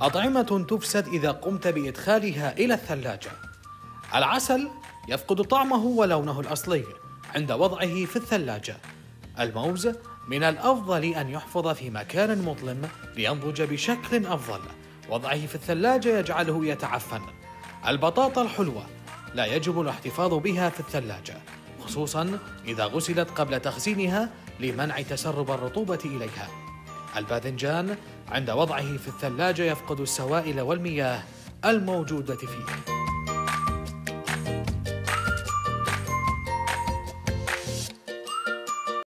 أطعمة تفسد إذا قمت بإدخالها إلى الثلاجة. العسل يفقد طعمه ولونه الأصلي عند وضعه في الثلاجة. الموز من الأفضل أن يحفظ في مكان مظلم لينضج بشكل أفضل. وضعه في الثلاجة يجعله يتعفن. البطاطا الحلوة لا يجب الاحتفاظ بها في الثلاجة خصوصا إذا غسلت قبل تخزينها لمنع تسرب الرطوبة إليها. الباذنجان عند وضعه في الثلاجة يفقد السوائل والمياه الموجودة فيه.